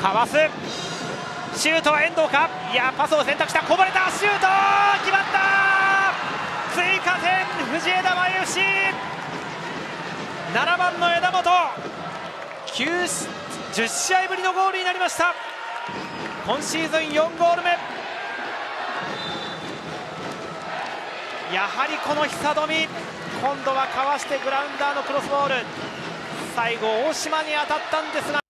かわす。シュートは遠藤か？いやパスを選択した。こぼれた！シュート！決まった！追加点！藤枝真 FC 7番の枝本！10試合ぶりのゴールになりました。今シーズン4ゴール目。やはりこの久富。今度はかわしてグラウンダーのクロスボール。最後大島に当たったんですが。